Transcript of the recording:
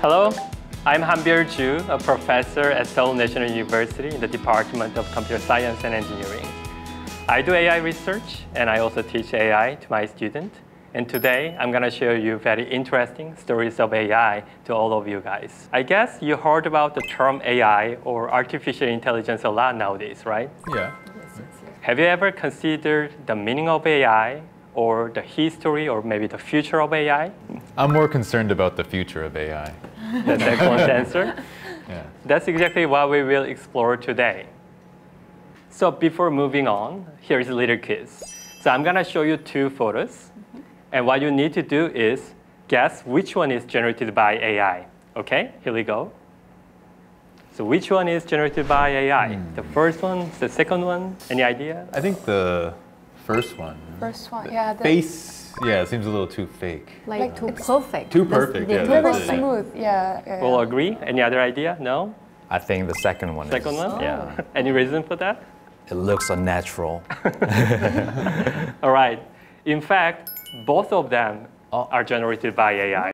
Hello, I'm Hanbyul Joo, a professor at Seoul National University in the Department of Computer Science and Engineering. I do AI research and I also teach AI to my students. And today I'm going to share you very interesting stories of AI to all of you guys. I guess you heard about the term AI or artificial intelligence a lot nowadays, right? Yeah. Have you ever considered the meaning of AI or the history or maybe the future of AI? I'm more concerned about the future of AI. That's excellent answer. Yeah. That's exactly what we will explore today. So before moving on, here's a little quiz. So I'm gonna show you two photos. Mm-hmm. And what you need to do is guess which one is generated by AI. Okay, here we go. So which one is generated by AI? Hmm. The first one, the second one, any idea? I think the first one. First one, yeah. The, Face, yeah, it seems a little too fake. Like, Like too it's perfect. too perfect, the yeah, Very that's perfect. it. smooth, yeah. yeah. Will agree? Any other idea? No? I think the second one Second is. one? Yeah. Any reason for that? It looks unnatural. All right. In fact, both of them oh. are generated by AI.